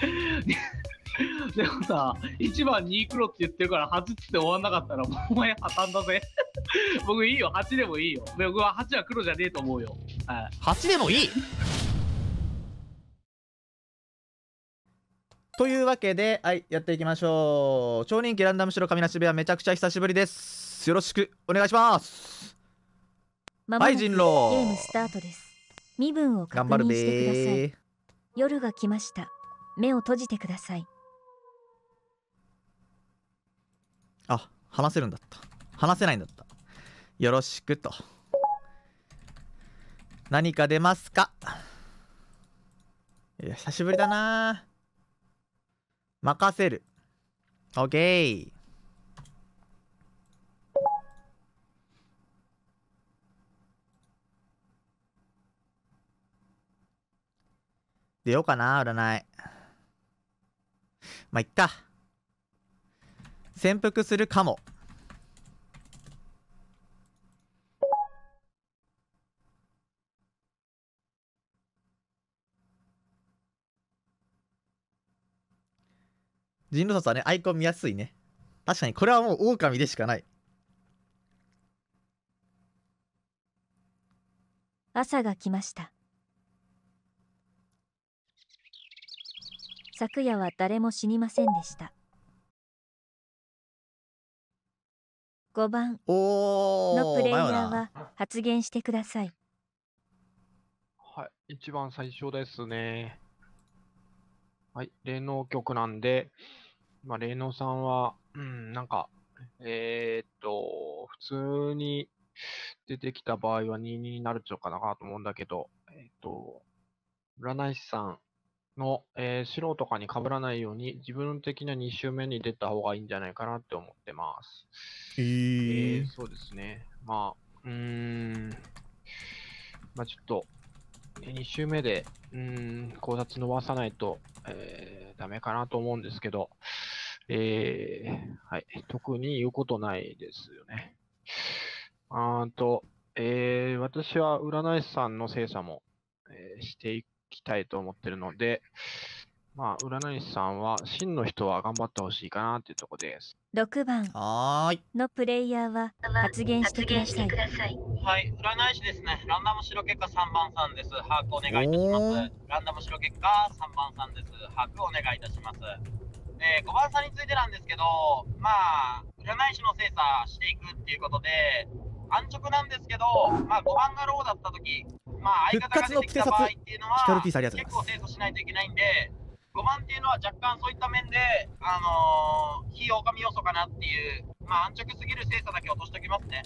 でもさ、1番2黒って言ってるから8つって終わんなかったら、お前破綻だぜ。僕いいよ、8でもいいよ。僕は8は黒じゃねえと思うよ。はい。8でもいいというわけで、はい、やっていきましょう。超人気ランダム白神なし部屋めちゃくちゃ久しぶりです。よろしくお願いします。はい、まもなく人ゲーム狼。スタートです身分を確頑張る認してください。夜が来ました目を閉じてくださいあ、話せるんだった。話せないんだった。よろしくと。何か出ますか？いや、久しぶりだな任せる。オッケー。出ようかな、占い。まあ、いっか。潜伏するかも。人狼殺はね、アイコン見やすいね。確かにこれはもう狼でしかない。朝が来ました昨夜は誰も死にませんでした。5番。おー、のプレイヤーは発言してください。はい、一番最初ですね。はい、霊能局なんで、まあ、霊能さんは、うん、なんか、えーっと、普通に出てきた場合は22になるっちゃうかなと思うんだけど、えーっと、占い師さんの、えー素人かに被らないように、自分的には2周目に出た方がいいんじゃないかなって思ってます。ええーー、そうですね。まあ、うーん、まあちょっと、2周目で、うーん、考察伸ばさないと、えー、ダメかなと思うんですけど、えー、はい、特に言うことないですよね。あーと、えー、私は占い師さんの精査も、えーしていきたいと思ってるので、まあ、占い師さんは、真の人は頑張ってほしいかなっていうところです。6番はーい。のプレイヤーは発言してくださいはい、占い師ですね。ランダム白結果3番さんです。把握お願いいたします。ランダム白結果3番さんです。把握お願いいたします。えー、5番さんについてなんですけど、まあ、占い師の精査していくっていうことで、安直なんですけど、まあ、5番がローだった時まあ、相方が出てきた場合っていうのは、ヒカル P さんありがとう結ございます構精査しないといけないんで、5番っていうのは若干そういった面で、あのー、非狼要素かなっていう、まあ、安直すぎる精査だけ落としておきますね。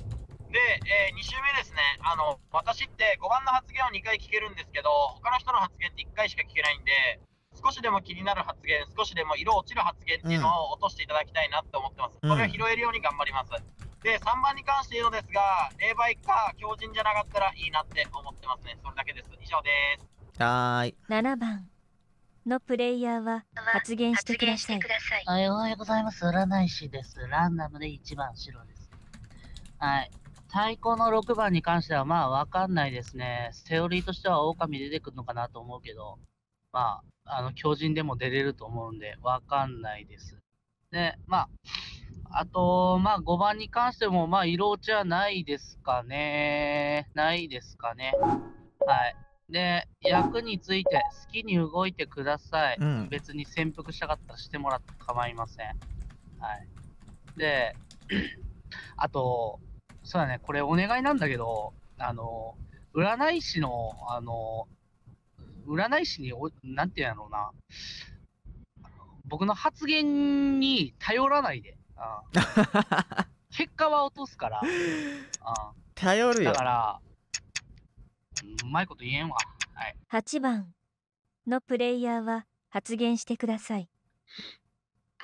で、え2週目ですね、あの私って5番の発言を2回聞けるんですけど、他の人の発言って1回しか聞けないんで、少しでも気になる発言、少しでも色落ちる発言っていうのを落としていただきたいなって思ってます。うんそれを拾えるように頑張ります。で、3番に関して言うのですが、霊媒か強靭じゃなかったらいいなって思ってますね。それだけです。以上です。はーい。7番のプレイヤーは発言してくださいはい、おはようございます。占い師です。ランダムで1番白です。はい。太鼓の6番に関しては、まあ、わかんないですね。セオリーとしては狼出てくるのかなと思うけど、まあ、あの、強靭でも出れると思うんで、わかんないです。で、まあ、あと、まあ、5番に関しても、まあ、色落ちはないですかね。ないですかね。はい。で、役について好きに動いてください。うん別に潜伏したかったらしてもらって構いません。はい。で、あと、そうだね、これお願いなんだけど、あの、占い師の、あの、占い師にお、なんていうんやろうな、僕の発言に頼らないで。あ結果は落とすから。あ頼るよだか。ら、うまいこと言えんわ。はい。8番のプレイヤーは発言してください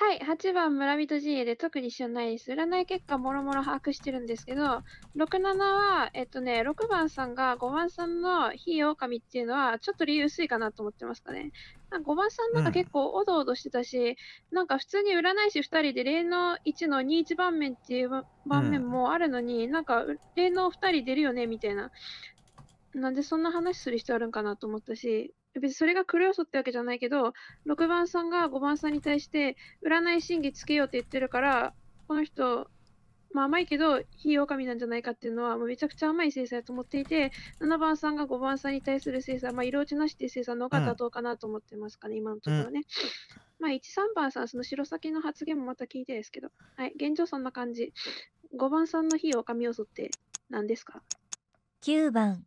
はい、8番村人陣営で特に一緒ないです。占い結果もろもろ把握してるんですけど、67は、えっとね、6番さんが5番さんの非狼っていうのは、ちょっと理由薄いかなと思ってますかね。なんか5番さんなんかうん結構おどおどしてたし、なんか普通に占い師2人で霊能1の21番面っていうば盤面もあるのに、なんか霊能2人出るよねみたいな。なんでそんな話する必要あるんかなと思ったし、別にそれが黒要素ってわけじゃないけど、6番さんが5番さんに対して、占い審議つけようって言ってるから、この人、まあ甘いけど、非狼なんじゃないかっていうのは、もうめちゃくちゃ甘い精査だと思っていて、7番さんが5番さんに対する精査、まあ色落ちなしっていう精査の方が妥当かなと思ってますかね、今のところね。まあ1、3番さん、その白先の発言もまた聞いてですけど、はい、現状そんな感じ。5番さんの非狼要素って何ですか？9番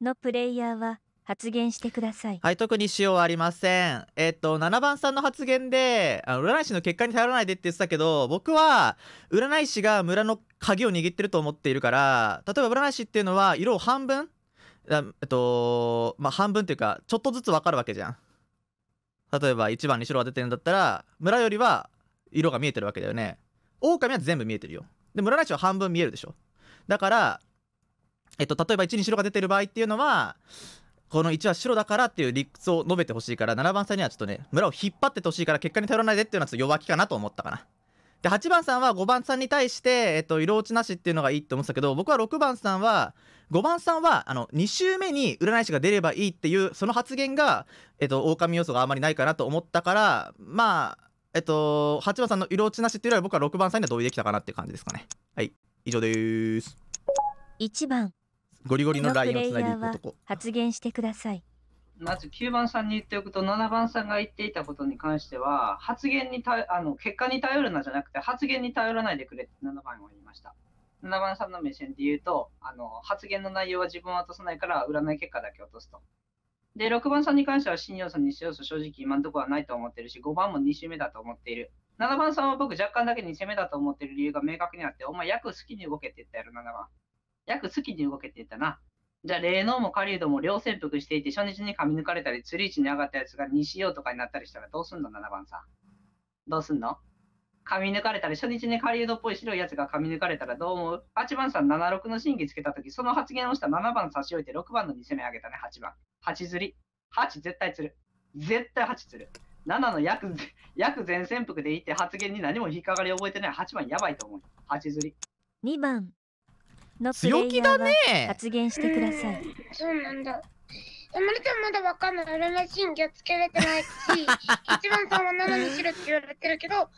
のプレイヤーは発言してください。はい、特にしようはありません。えっと、7番さんの発言で、あの占い師の結果に頼らないでって言ってたけど、僕は、占い師が村の鍵を握ってると思っているから、例えば占い師っていうのは、色を半分えっと、まあ、半分っていうか、ちょっとずつわかるわけじゃん。例えば、1番に白が出てるんだったら、村よりは色が見えてるわけだよね。狼は全部見えてるよ。でも占い師は半分見えるでしょ。だから、えっと、例えば1に白が出てる場合っていうのは、この1は白だからっていう理屈を述べてほしいから7番さんにはちょっとね村を引っ張っててほしいから結果に頼らないでっていうのはちょっと弱気かなと思ったかな。で8番さんは5番さんに対して、えっと、色落ちなしっていうのがいいって思ってたけど僕は6番さんは5番さんはあの2周目に占い師が出ればいいっていうその発言が、えっと、狼要素があまりないかなと思ったからまあえっと8番さんの色落ちなしっていうよりは僕は6番さんには同意できたかなっていう感じですかね。はい。以上です。1番。ゴリゴリのラインをつないでいく男発言してください。まず9番さんに言っておくと、7番さんが言っていたことに関しては、発言にたあの結果に頼るなじゃなくて、発言に頼らないでくれって7番は言いました。7番さんの目線で言うと、あの発言の内容は自分は落とさないから、占い結果だけ落とすと。で、6番さんに関しては、新要素、西要素、正直今のところはないと思ってるし、5番も2周目だと思っている。7番さんは僕、若干だけ2周目だと思ってる理由が明確にあって、お前、役好きに動けって言ったやろ、7番。役好きに動けて言ったな。じゃあ、霊能も狩人も両潜伏していて、初日に噛み抜かれたり、釣り位置に上がったやつが西洋とかになったりしたらどうすんの ?7 番さん。どうすんの？噛み抜かれたり、初日に狩人っぽい白いやつが噛み抜かれたらどう思う ?8 番さん76の審議つけたとき、その発言をした7番差し置いて6番の2攻め上げたね、8番。8釣り。8絶対釣る。絶対8釣る。7の約約全潜伏でいって発言に何も引っかかり覚えてない8番やばいと思う。8釣り。2番強気だね発言してください。そうなんだ。え、まりちゃんまだわかんない。占い審議はつけられてないし、一番さんは7にしろって言われてるけど、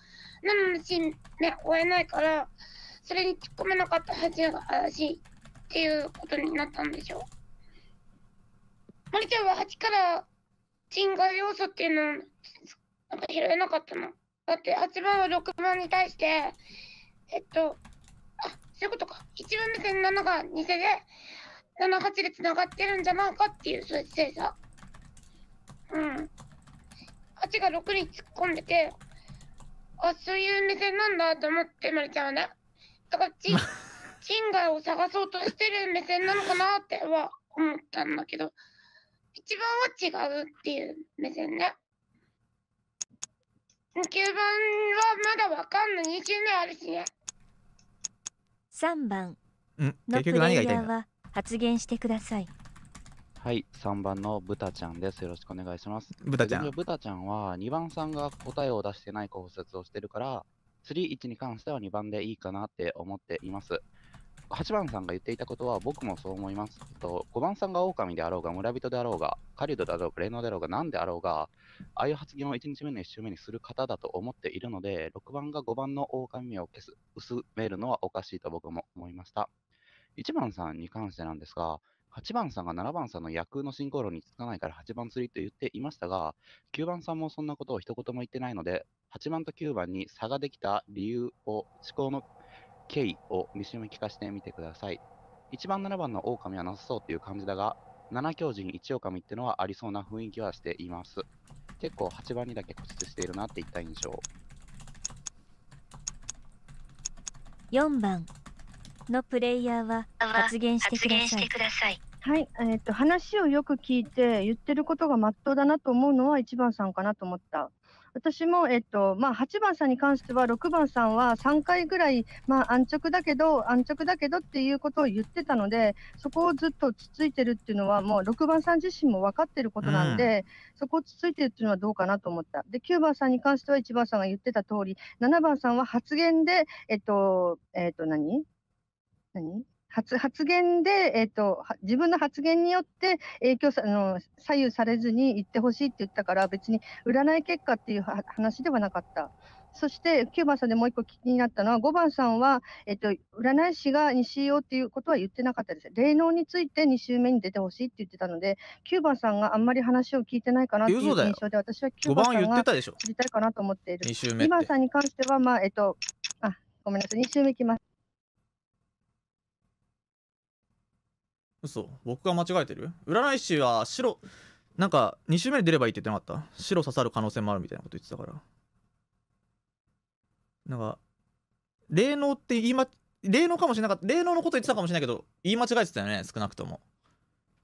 7の審ね、終えないから、それに突っ込めなかった8が怪しいっていうことになったんでしょう。まりちゃんは8から人外要素っていうのをなんか拾えなかったの。だって8番は6番に対して、えっと、あ、そういうことか。一番目線7が偽で、78で繋がってるんじゃないかっていうそういう精査。うん。8が6に突っ込んでて、あ、そういう目線なんだと思って、まりちゃんはね。だから、ち、チンガを探そうとしてる目線なのかなっては思ったんだけど、一番は違うっていう目線ね。9番はまだわかんない。2周目あるしね。3番うんのプ結局何が言いたいんだ？レイヤーは発言してください。はい、3番のブタちゃんです。よろしくお願いします。ブタちゃんブタちゃんは2番さんが答えを出してない考察をしてるから、3、1に関しては2番でいいかなって思っています。8番さんが言っていたことは僕もそう思います。と5番さんが狼であろうが、村人であろうが、狩人であろうが、霊能であろうが、何であろうが、ああいう発言を1日目の1周目にする方だと思っているので、6番が5番の狼目を消す、薄めるのはおかしいと僕も思いました。1番さんに関してなんですが、8番さんが7番さんの役の進行論につかないから8番釣りと言っていましたが、9番さんもそんなことを一言も言ってないので、8番と9番に差ができた理由を、思考の経緯を2週目聞かせてみてください。1番、7番の狼はなさそうっていう感じだが、7強人1狼ってのはありそうな雰囲気はしています。結構8番にだけ固執しているなっていった印象。4番のプレイヤーは発言してください。はい、えっと話をよく聞いて言ってることが真っ当だなと思うのは1番さんかなと思った。私も、えっとまあ、8番さんに関しては6番さんは3回ぐらい、まあ、安直だけど安直だけどっていうことを言ってたのでそこをずっとつついてるっていうのはもう6番さん自身も分かってることなんで、そこをつついてるっていうのはどうかなと思った。で9番さんに関しては1番さんが言ってた通り7番さんは発言でえっとえっと何？何？発発言で、えっとは自分の発言によって影響さあの左右されずに言ってほしいって言ったから別に占い結果っていうは話ではなかった。そして9番さんでもう一個気になったのは5番さんは、えっと、占い師が西洋っていうことは言ってなかったです。霊能について2週目に出てほしいって言ってたので9番さんがあんまり話を聞いてないかなっていう印象で私は9 5番番さんが言ってたでしょ知りたいかなと思っている。2週目っ2番てさんに関しては、まあ、えっと、あ、ごめんなさい、2週目いきます。嘘僕が間違えてる？占い師は白なんか2週目に出ればいいって言ってなかった？白刺さる可能性もあるみたいなこと言ってたからなんか霊能って言いま霊能かもしれなかった霊能のこと言ってたかもしれないけど言い間違えてたよね少なくとも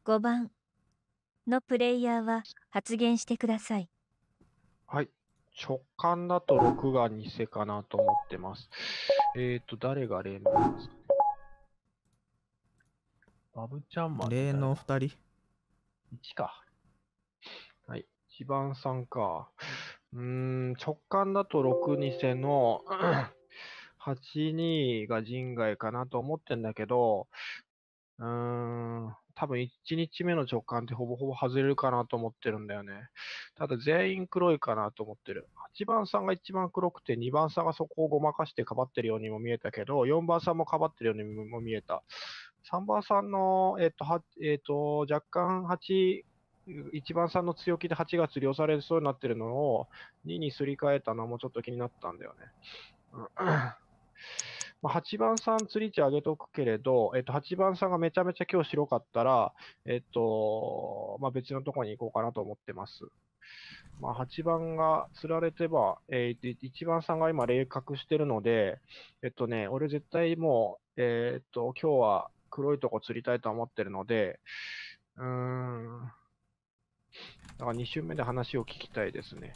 5番のプレイヤーは発言してください。はい。直感だと6が偽かなと思ってます。えっ、ー、と、誰が例のなんですか？ね。バブちゃんマンって誰霊能2人1か。はい。一番さんか。うーん、直感だと6偽の 82が人外かなと思ってんだけど、うーん、多分1日目の直感ってほぼほぼ外れるかなと思ってるんだよね。ただ全員黒いかなと思ってる。8番さんが一番黒くて、2番さんがそこをごまかしてかばってるようにも見えたけど、4番さんもかばってるようにも見えた。3番さんの、えっと、はえっと、若干8、1番さんの強気で8が釣り押されそうになってるのを2にすり替えたのもちょっと気になったんだよね。まあ、8番さん釣り値上げとくけれど、えっと、8番さんがめちゃめちゃ今日白かったら、えっと、まあ、別のところに行こうかなと思ってます。まあ、8番が釣られてば、えー、1番さんが今冷確してるので、えっとね、俺絶対もう、えーっと、今日は黒いとこ釣りたいと思ってるので、うーん、だから2週目で話を聞きたいですね。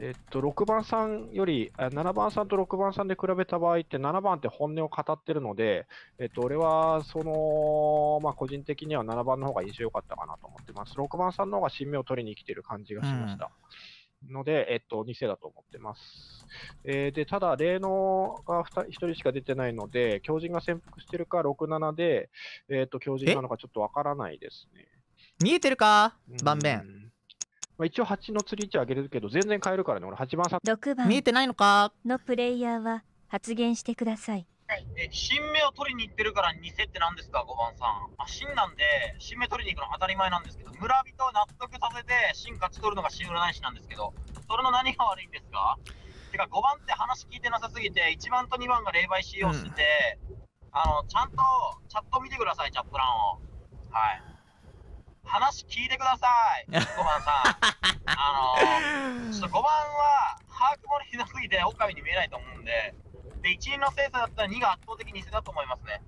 えっと、6番さんより、あ7番さんと6番さんで比べた場合って、7番って本音を語ってるので、えっと、俺は、その、まあ、個人的には7番の方が印象良かったかなと思ってます。6番さんの方が新芽を取りに来てる感じがしました。ので、えっと、偽だと思ってます。えーで、ただ、霊能が 1, 人しか出てないので、強靭が潜伏してるか、6、7で、えっと、強靭なのかちょっとわからないですね。見えてるか？盤面まあ、一応8の釣り位置上げれるけど、全然変えるからね、俺8番さん。6番見えてないのか？のプレイヤーは発言してください。え、新芽を取りに行ってるから偽って何ですか、5番さん。あ、新なんで、新芽取りに行くの当たり前なんですけど、村人を納得させて、新勝ち取るのが新占い師なんですけど、それの何が悪いんですか？てか、5番って話聞いてなさすぎて、1番と2番が霊媒使用してて、あの、ちゃんとチャット見てください、チャット欄を。はい。話聞いてください、5番さん。あのちょっと5番は、把握もひどすぎて、狼に見えないと思うんで、で、1の精査だったら2が圧倒的に偽だと思いますね。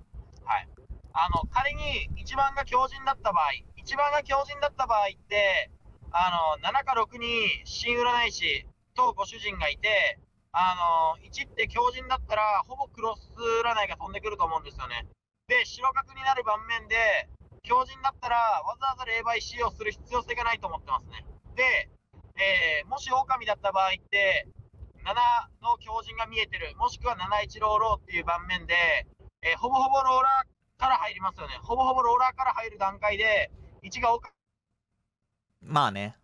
はい。あの、仮に1番が強靭だった場合、1番が強靭だった場合って、あの、7か6に新占い師とご主人がいて、あの、1って強靭だったら、ほぼクロス占いが飛んでくると思うんですよね。で、白角になる盤面で、強靭だったら、わざわざ霊媒使用する必要性がないと思ってますね。で、えーもし狼だった場合って、7の強靭が見えてる、もしくは71ローローっていう盤面で、えーほぼほぼローラーから入りますよね。ほぼほぼローラーから入る段階で、1が狼まあね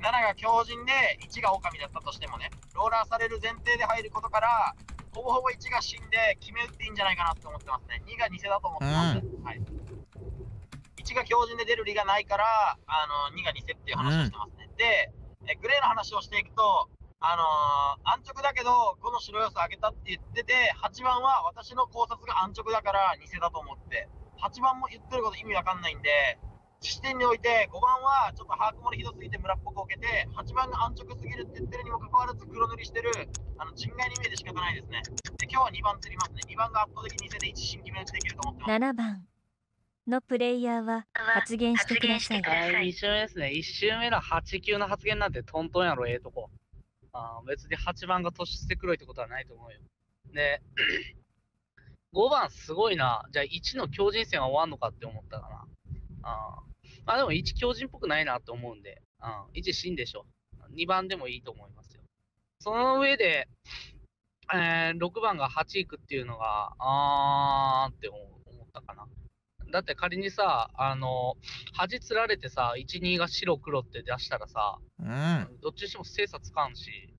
7が強靭で1が狼だったとしてもね、ローラーされる前提で入ることから、ほぼほぼ1が死んで決め打っていいんじゃないかなと思ってますね。2が偽だと思ってます。はい、1が強靭で出る利がないから、あの2が偽っていう話をしてますね。で、えグレーの話をしていくと、あのー安直だけど、この白要素上げたって言ってて、8番は私の考察が安直だから偽だと思って、8番も言ってること意味わかんないんで、視点において5番はちょっと把握もひどすぎて村っぽく受けて、8番が安直すぎるって言ってるにもかかわらず黒塗りしてる、あの人外に見えて仕方ないですね。で、今日は2番釣りますね。2番が圧倒的に偽で1新決めできると思ってます。7番のプレイヤーは発言してください。はい、2周目ですね。1周目の8級の発言なんてトントンやろ、ええとこ。あー別に8番が突出して黒いってことはないと思うよ。で、5番すごいな。じゃあ1の強靭戦は終わんのかって思ったかな。あーまあでも1強靭っぽくないなと思うんで、うん、1死んでしょ。2番でもいいと思いますよ。その上で、えー、6番が8行くっていうのが、あーって思思ったかな。だって仮にさ、あの、端釣られてさ、1、2が白黒って出したらさ、うんどっちにしても精査つかんし、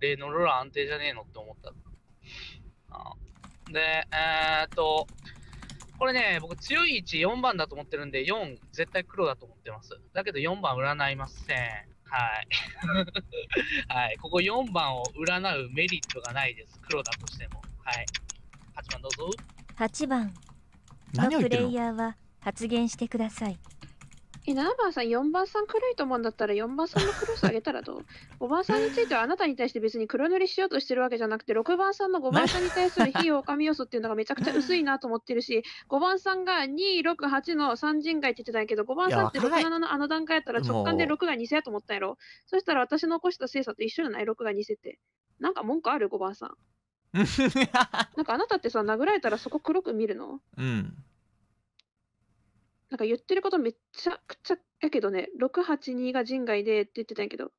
例のローラ安定じゃねえのって思った。あで、えー、っと、これね、僕強い位置4番だと思ってるんで、4絶対黒だと思ってます。だけど4番占いません。はい。はい。ここ4番を占うメリットがないです。黒だとしても。はい。8番どうぞ。8番何を言ってるの？レイヤーは発言してくださいえ、7番さん、4番さん黒いと思うんだったら4番さんのクロスあげたらどう ?5 番さんについてはあなたに対して別に黒塗りしようとしてるわけじゃなくて、6番さんの5番さんに対する非狼要素っていうのがめちゃくちゃ薄いなと思ってるし、5番さんが2、6、8の3人外って言ってたんやけど、5番さんって6、いやわかんない7のあの段階やったら直感でもう6が偽やと思ったんやろ？そしたら私の起こした精査と一緒じゃない ?6 が偽って。なんか文句ある ?5 番さん。なんかあなたってさ、殴られたらそこ黒く見るの？うん。なんか言ってることめっちゃくちゃやけどね、682が人外でって言ってたんやけど、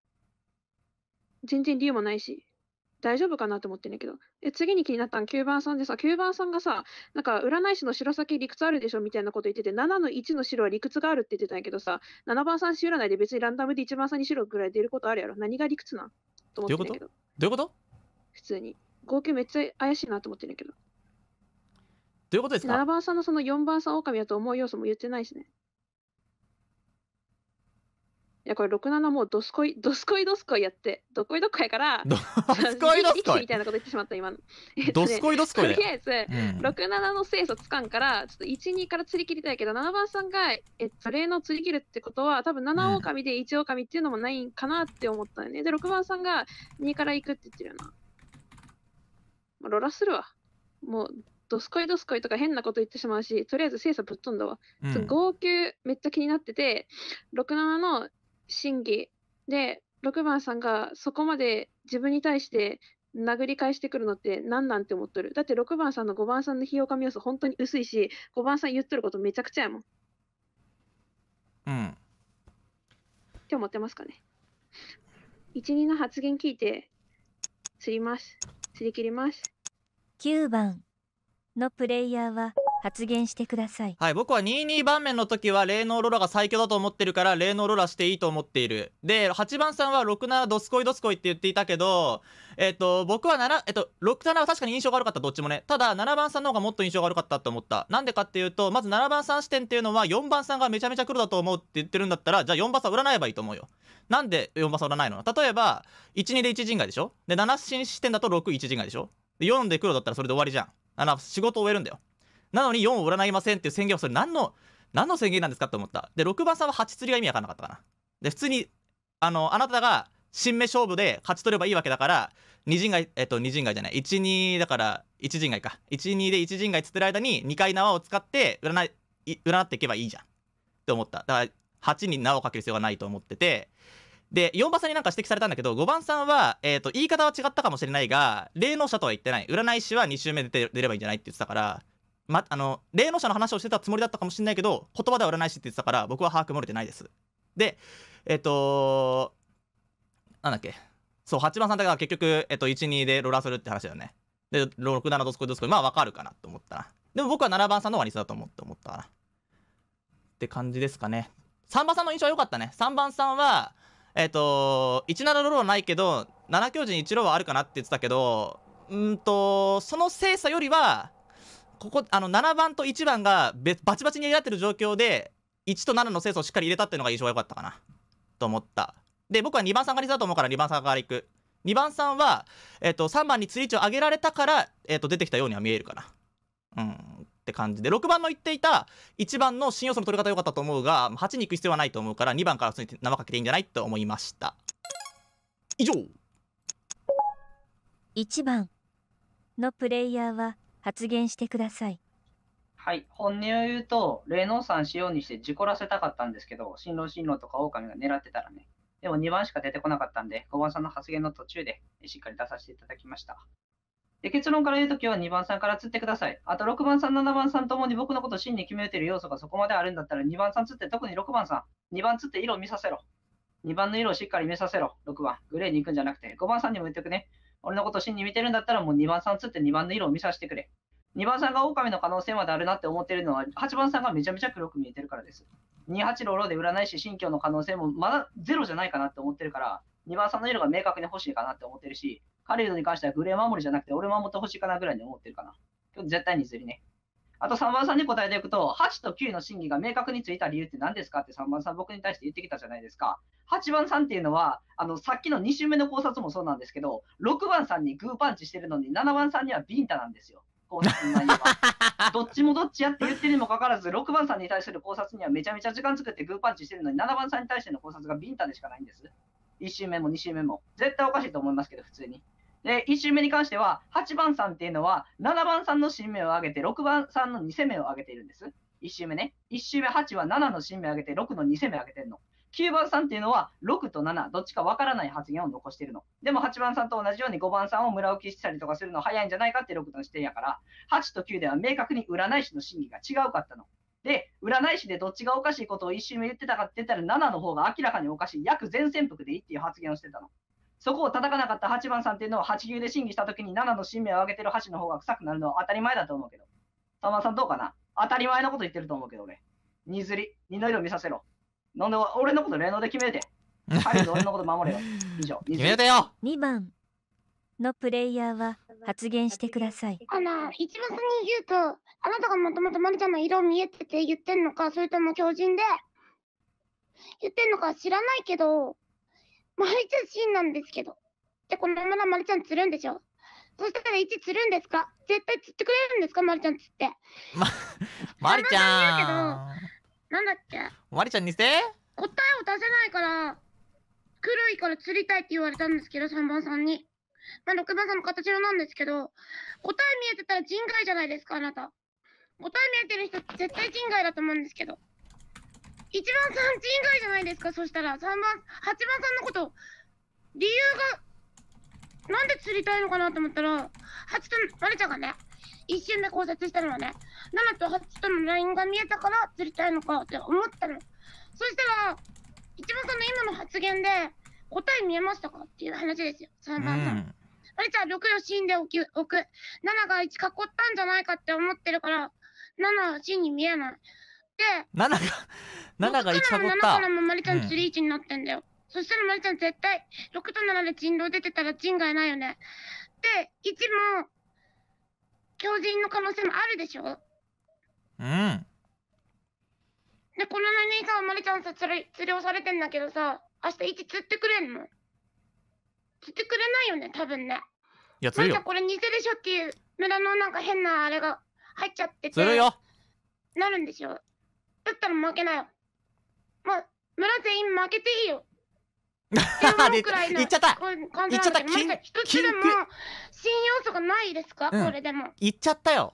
全然理由もないし、大丈夫かなって思ってんやけど。え、次に気になったん？9番さんでさ、9番さんがさ、なんか占い師の白先理屈あるでしょ？みたいなこと言ってて、7の1の白は理屈があるって言ってたんやけどさ、7番さん白ないで別にランダムで1番さんに白ぐらい出ることあるやろ？何が理屈なん？と思ってんやけど、どういうこと？普通に。合計めっちゃ怪しいなと思ってんやけど。どういうことですか？7番さんのその4番さん狼だと思う要素も言ってないしね。いや、これ67もうドスコイ、ドスコイドスコイやって、ドコイドコイやから、ドスコイドスコイ力士みたいなこと言ってしまった、今の。えっとねドスコイドスコイだよとりあえず、うん67の清楚つかんから、ちょっと1、2から釣り切りたいけど、7番さんが、えっと、例の釣り切るってことは、多分7狼で1狼っていうのもないんかなって思ったよね。で、6番さんが2から行くって言ってるよな。まあ、ロラするわ。もう、ドスコイドスコイとか変なこと言ってしまうし、とりあえず精査ぶっ飛んだわ。うん号泣めっちゃ気になってて、67の審議で、6番さんがそこまで自分に対して殴り返してくるのって何なんて思っとる。だって6番さんの5番さんの費用神要素本当に薄いし、5番さん言っとることめちゃくちゃやもん。っうんて思ってますかね。1、2の発言聞いて、釣ります。擦り切ります。9番のプレイヤーは発言してください。はい僕は22番目の時は霊能ロラが最強だと思ってるから霊能ロラしていいと思っている。で8番さんは67ドスコイドスコイって言っていたけどえっ、と僕は7えっ、と67は確かに印象が悪かった。どっちもね。ただ7番さんの方がもっと印象が悪かったと思った。なんでかっていうとまず7番さん視点っていうのは4番さんがめちゃめちゃ黒だと思うって言ってるんだったらじゃあ4番さん占えばいいと思うよ。なんで4番さん占いの？例えば12で1陣外でしょ？で7進視点だと61陣外でしょ？で4で黒だったらそれで終わりじゃん。7仕事終えるんだよ。なのに4を占いませんっていう宣言はそれ何の何の宣言なんですかって思った。で6番さんは8釣りが意味わかんなかったかな。で普通にあのあなたが新目勝負で勝ち取ればいいわけだから2陣外えっと2陣外じゃない。12だから1陣外か。12で1陣外つってる間に2回縄を使って占い占っていけばいいじゃん。って思った。だから8に縄をかける必要がないと思ってて。で4番さんになんか指摘されたんだけど5番さんは、えー、と言い方は違ったかもしれないが霊能者とは言ってない。占い師は2周目出て出ればいいんじゃないって言ってたからま、あの霊能者の話をしてたつもりだったかもしれないけど言葉では占い師って言ってたから僕は把握漏れてないです。でえっ、となんだっけ。そう8番さんだから結局、えっと12でローラーするって話だよね。で67ドスコイドスコイまあわかるかなと思ったな。でも僕は7番さんの方が理想だと思って思ったな。って感じですかね。3番さんの印象は良かったね。3番さんはえっ、と17ローはないけど7強陣1ロはあるかなって言ってたけどうんとその精査よりはここあの7番と1番がバチバチに入れ合ってる状況で1と7の清楚をしっかり入れたっていうのが印象が良かったかな。と思った。で僕は2番さんが理想だと思うから2番さんから行く。2番さんは、えっと3番に釣り位置を上げられたから、えっと出てきたようには見えるかな。うん。って感じで。6番の言っていた1番の新要素の取り方良かったと思うが8に行く必要はないと思うから2番から普通に生かけていいんじゃないと思いました。以上。1番のプレイヤーは発言してくださいはい、本音を言うと、霊能さんしようにして事故らせたかったんですけど、新郎新郎とか狼が狙ってたらね。でも2番しか出てこなかったんで、5番さんの発言の途中でしっかり出させていただきました。で結論から言うときは2番さんから釣ってください。あと6番さん、7番さんともに僕のこと真に決めてる要素がそこまであるんだったら2番さん釣って、特に6番さん、2番釣って色を見させろ。2番の色をしっかり見させろ。6番、グレーに行くんじゃなくて、5番さんにも言っておくね。俺のこと真に見てるんだったらもう2番さんつって2番の色を見させてくれ。2番さんが狼の可能性まであるなって思ってるのは、8番さんがめちゃめちゃ黒く見えてるからです。28ロロで占い師信教の可能性もまだゼロじゃないかなって思ってるから、2番さんの色が明確に欲しいかなって思ってるし、カリルドに関してはグレー守りじゃなくて俺守って欲しいかなぐらいに思ってるかな。今日絶対にずりね。あと3番さんに答えていくと、8と9の真偽が明確についた理由って何ですか？って3番さん僕に対して言ってきたじゃないですか。8番さんっていうのは、あのさっきの2周目の考察もそうなんですけど、6番さんにグーパンチしてるのに7番さんにはビンタなんですよ。考察の内容は。どっちもどっちやって言ってるにもかかわらず、6番さんに対する考察にはめちゃめちゃ時間作ってグーパンチしてるのに、7番さんに対しての考察がビンタでしかないんです。1周目も2周目も。絶対おかしいと思いますけど、普通に。で、1周目に関しては、8番さんっていうのは、7番さんの新名を上げて、6番さんの2攻めを上げているんです。1周目ね。1周目8は7の新名を上げて、6の2攻めを上げてるの。9番さんっていうのは、6と7、どっちかわからない発言を残してるの。でも8番さんと同じように5番さんを村置きしたりとかするの早いんじゃないかって6の視点やから、8と9では明確に占い師の真偽が違うかったの。で、占い師でどっちがおかしいことを1周目言ってたかって言ったら、7の方が明らかにおかしい、約全潜伏でいいっていう発言をしてたの。そこを叩かなかった8番さんっていうのは、8級で審議したときに7の新名を上げてる8の方が臭くなるのは当たり前だと思うけど。3番さんどうかな？当たり前のこと言ってると思うけど、俺。2ずり、2の色見させろ。なんで俺のこと霊能で決めて。はい、俺のこと守れよ。以上。決めてよ2番のプレイヤーは発言してください。あの、一番先に言うと、あなたがもともとマリちゃんの色見えてて言ってんのか、それとも強靭で言ってんのか知らないけど、マリちゃん真なんですけど。で、このままマリちゃん釣るんでしょ？そしたら1釣るんですか？絶対釣ってくれるんですか？マリちゃん釣って。マリちゃなんだっけ？んマリちゃんにして答えを出せないから、黒いから釣りたいって言われたんですけど、3番さんに。まあ、6番さんの形色なんですけど、答え見えてたら人外じゃないですか、あなた。答え見えてる人絶対人外だと思うんですけど。1番さん人外じゃないですか、そしたら。3番、8番さんのこと、理由が、なんで釣りたいのかなと思ったら、8と、マリちゃんがね、一瞬目考察したのはね、7と8とのラインが見えたから釣りたいのかって思ったの。そしたら、一番さんの今の発言で、答え見えましたかっていう話ですよ、3番さん。マリちゃん6を死んでおき置く。7が1囲ったんじゃないかって思ってるから、7は真に見えない。で、7が7が1囲っ7かたらもマリちゃうん。ん釣り1になってんだよ。そしたらマリちゃん絶対6と7で人狼出てたら人外ないよね。で、1も強人の可能性もあるでしょ？うん。で、この何さ、マリちゃんさ、釣り、釣りをされてんだけどさ、明日1釣ってくれんの？釣ってくれないよね、多分ね。いや釣るよ。マリちゃんこれ偽でしょっていう村のなんか変なあれが入っちゃってて。釣るよ。なるんでしょ？だったら負けなよ。まあ、村全員負けていいよ。でくらいの言っちゃった。こういう感じなんだけど、マリちゃん一つでも新要素がないですか、うん。これでも。言っちゃったよ。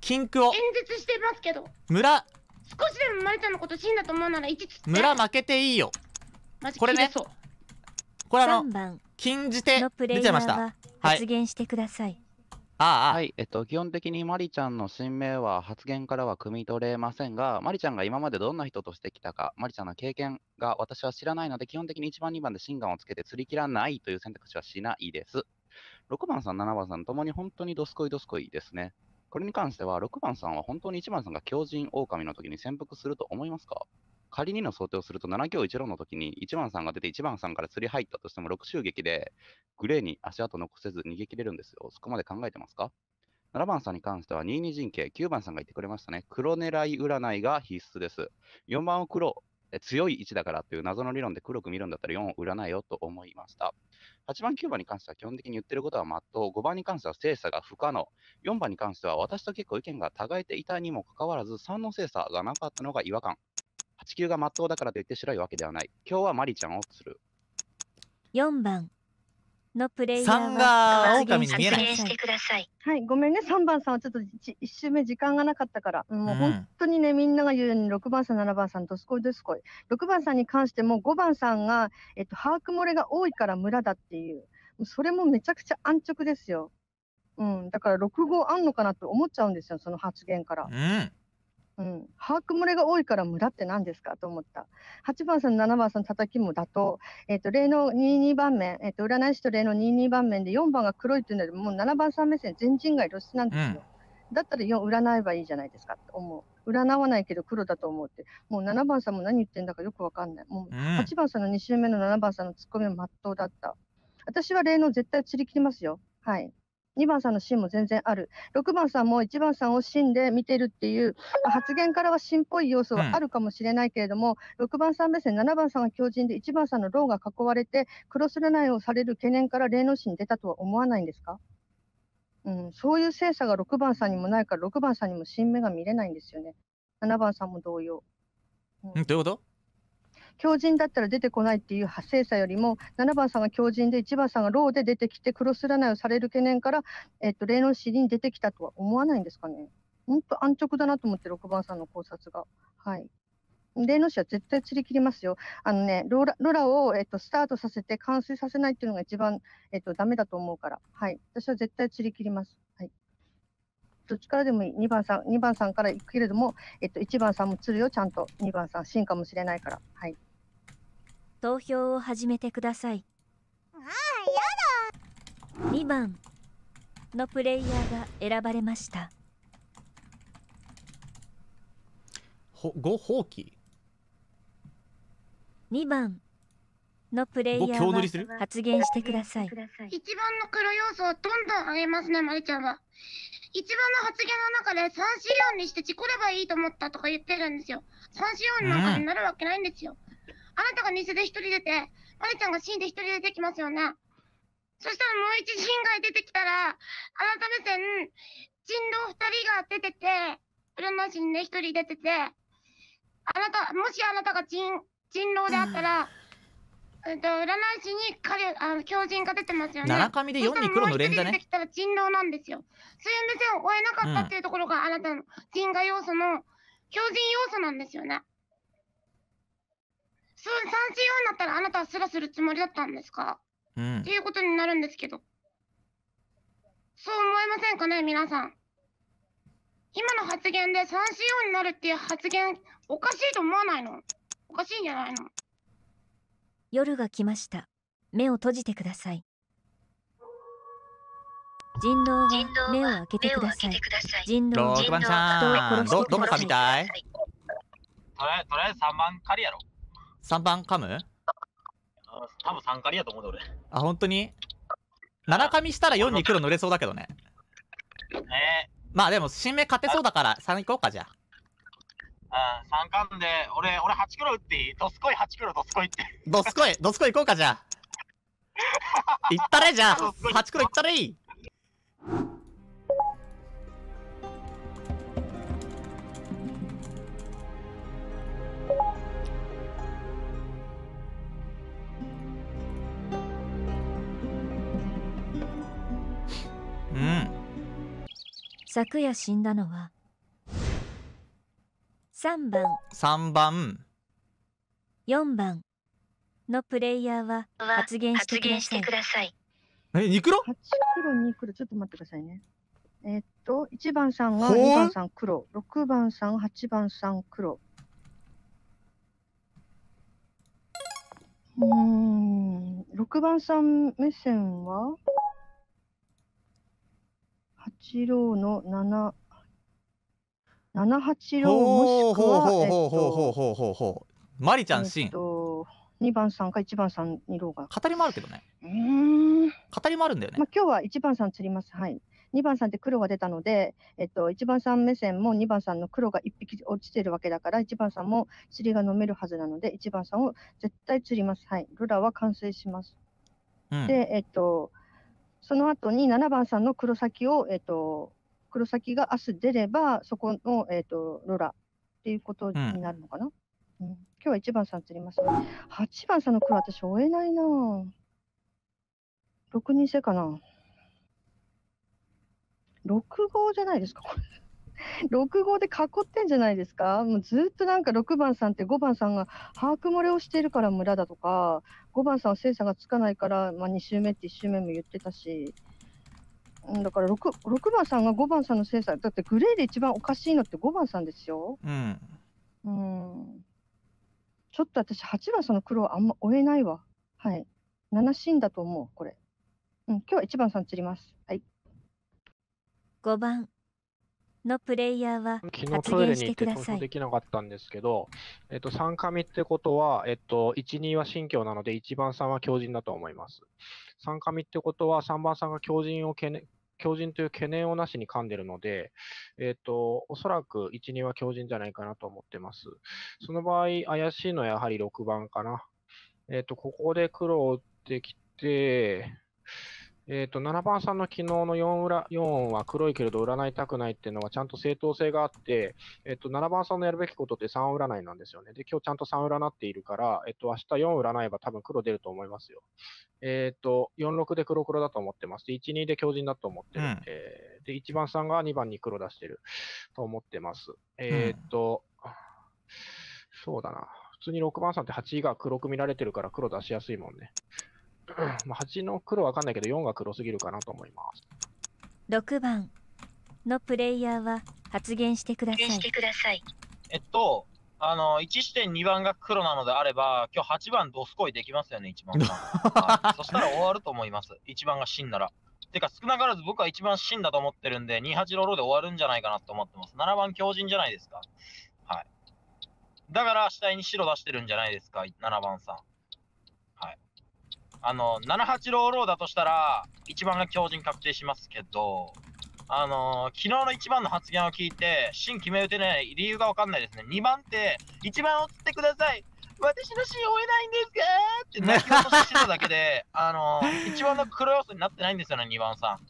禁句を。演説してますけど、村。少しでもマリちゃんのこと死んだと思うなら1つって。村負けていいよ。マジこれね。切そう。これあの3番。禁じ手のプレイ出ちゃいました。ははい。発言してください。あはい、えっと、基本的にマリちゃんの新名は発言からは汲み取れませんが、マリちゃんが今までどんな人としてきたか、マリちゃんの経験が私は知らないので、基本的に1番、2番で心眼をつけて釣り切らないという選択肢はしないです。6番さん、7番さんともに本当にどすこいどすこいですね。これに関しては、6番さんは本当に1番さんが強靭狼の時に潜伏すると思いますか？仮にの想定をすると、7強1路の時に1番さんが出て1番さんから釣り入ったとしても6襲撃で、グレーに足跡残せず逃げ切れるんですよ。そこまで考えてますか？7番さんに関しては22陣形、9番さんが言ってくれましたね。黒狙い占いが必須です。4番を黒、強い位置だからっていう謎の理論で黒く見るんだったら4を占えよと思いました。8番、9番に関しては基本的に言ってることは真っ当。5番に関しては精査が不可能。4番に関しては私と結構意見が違えていたにもかかわらず3の精査がなかったのが違和感。8、9が真っ当だからといって白いわけではない。今日はマリちゃんをする。4番のプレイヤー3がは狼に見えない発言してください。はい、ごめんね、3番さんはちょっとじ一周目時間がなかったから、もううん本当にね、みんなが言うように6番さん、7番さん、どすこいどすこい。6番さんに関しても5番さんが、えっと、把握漏れが多いから村だっていうそれもめちゃくちゃ安直ですよ。うん、だから6号あんのかなと思っちゃうんですよ、その発言から。うんうん、把握漏れが多いから村って何ですか？と思った。8番さん、7番さん叩きもだと、えっ、と、例の22番面、えっ、と、占い師と例の22番面で4番が黒いっていうので、もう7番さん目線全人外露出なんですよ。だったら4占えばいいじゃないですかって思う。占わないけど黒だと思うって。もう7番さんも何言ってんだかよくわかんない。もううん8番さんの2周目の7番さんのツッコミは真っ当だった。私は例の絶対釣り切りますよ。はい。2番さんの芯も全然ある。6番さんも1番さんを芯で見てるっていうまあ発言からは芯っぽい要素はあるかもしれないけれども、6番さん目線、7番さんが強靭で1番さんのローが囲われて、クロス占いをされる懸念から霊能師に出たとは思わないんですか？うん、そういう精査が6番さんにもないから、6番さんにも新芽が見れないんですよね。7番さんも同様。んどういうこと？強靭だったら出てこないっていう精査よりも、7番さんが強靭で、1番さんがローで出てきて、クロス占いをされる懸念から、えっと、霊能師に出てきたとは思わないんですかね。本当安直だなと思って、6番さんの考察が。はい。霊能師は絶対釣り切りますよ。あのね、ローラロラを、えっと、スタートさせて完成させないっていうのが一番、えっと、ダメだと思うから。はい。私は絶対釣り切ります。はい。どっちからでもいい。2番さん、2番さんから行くけれども、えっと、1番さんも釣るよ、ちゃんと。2番さん、芯かもしれないから。はい。投票を始めてくださいああ、やだ2番のプレイヤーが選ばれましたほご放棄2番のプレイヤーは発言してください一番の黒要素をどんどん上げますね、まりちゃんは。一番の発言の中で3、4、4にして事故ればいいと思ったとか言ってるんですよ。3、4なんかになるわけないんですよ。あなたが偽で一人出て、まりちゃんが死んで一人出てきますよね。そしたらもう一人外出てきたら、あなた目線、人狼二人が出てて、占い師にね、一人出てて、あなた、もしあなたが人、人狼であったら、えっと、占い師に彼、あの、強人が出てますよね。七髪で4に黒の連じゃね出てきたら人狼なんですよ。そういう目線を追えなかったっていうところがあなたの人外要素の強人要素なんですよね。そう、3、4になったらあなたはスラするつもりだったんですか？うん。っていうことになるんですけど。そう思いませんかね、皆さん。今の発言で3、4になるっていう発言、おかしいと思わないの？おかしいんじゃないの？夜が来ました。目を閉じてください。人狼は目を開けてください。人狼。は6番人さん。人をどどこかみたい？とりあえずとりあえず3番狩りやろ。3番噛む？うん多分3狩りやと思うで俺。あ本当に？7噛みしたら4に黒塗れそうだけどね。ね。まあでも新芽勝てそうだから3行こうかじゃあ。うん、3巻で、俺、俺8黒打っていい？ドスコイ8黒ドスコイって。ドスコイドスコイ行こうかじゃあ。いったれじゃあ。8黒いったれいい昨夜死んだのは3番。3番。4番のプレイヤーは発言してください。えニクロ ?8 黒、2黒、ちょっと待ってくださいね。えーっと、1番さんがほう2番さん黒、6番さん、8番さん黒。うーん、6番さん目線は？8ローの7、78ローもしくは、ほうほうほうえっほうほうと、ほうほうほうほうマリちゃんシーンと2番さんか1番さんにローが。騙りもあるけどねうーん。騙りもあるんだよねまあ、今日は1番さん吊ります。はい。2番さんって黒が出たので、えっと、1番さん目線も2番さんの黒が1匹落ちてるわけだから、1番さんも吊りが飲めるはずなので、1番さんを絶対吊ります。はい。ローラーは完成します。うんで、えっと、その後に7番さんの黒崎を、えっと、黒崎が明日出れば、そこの、えっと、ロラっていうことになるのかな？うん今日は1番さん釣りますね。8番さんの黒私追えないなぁ。6人制かな？6号じゃないですか、これ。6号で囲ってんじゃないですか？もうずっとなんか6番さんって5番さんが把握漏れをしているから村だとか、5番さんは精査がつかないから、まあ、2周目って1周目も言ってたし、うんだから 6, 6番さんが5番さんの精査だってグレーで一番おかしいのって5番さんですよ。うんうんちょっと私8番その黒はあんま追えないわ。はい。7シーンだと思うこれ。うん今日は1番さん釣ります。はい。5番のプレイヤーは昨日トイレに行って投票できなかったんですけど、えっと、3紙ってことは、えっと、1、2は新教なので、1番さんは強靭だと思います。3紙ってことは、3番さんが強靭を懸念、強靭という懸念をなしに噛んでるので、えっと、おそらく1、2は強靭じゃないかなと思ってます。その場合、怪しいのはやはり6番かな。えっと、ここで黒を打ってきて、えっと、7番さんの昨日の4裏、4は黒いけれど占いたくないっていうのはちゃんと正当性があって、えっと、7番さんのやるべきことって3占いなんですよね。で、今日ちゃんと3占っているから、えっと、明日4占えば多分黒出ると思いますよ。えっと、46で黒黒だと思ってます。で、1、2で強靭だと思ってる。うんえーで、1番さんが2番に黒出してると思ってます。えっと、そうだな。普通に6番さんって8が黒く見られてるから黒出しやすいもんね。まあ、8の黒わかんないけど4が黒すぎるかなと思います。6番のプレイヤーは発言してください。えっと、あの、1視点2番が黒なのであれば、今日8番ドスコイできますよね、1番さん。はい、そしたら終わると思います。1番が真なら。てか、少なからず僕は1番真だと思ってるんで、28ロロで終わるんじゃないかなと思ってます。7番強靭じゃないですか。はい。だから、死体に白出してるんじゃないですか、7番さん。あの、78ローローだとしたら、1番が強靭確定しますけど、あのー昨日の1番の発言を聞いて、芯決め打てない理由がわかんないですね。2番って、1番を釣ってください。私の芯追えないんですか？って泣き落とししてただけで、あのー、一番の黒要素になってないんですよね、2番さん。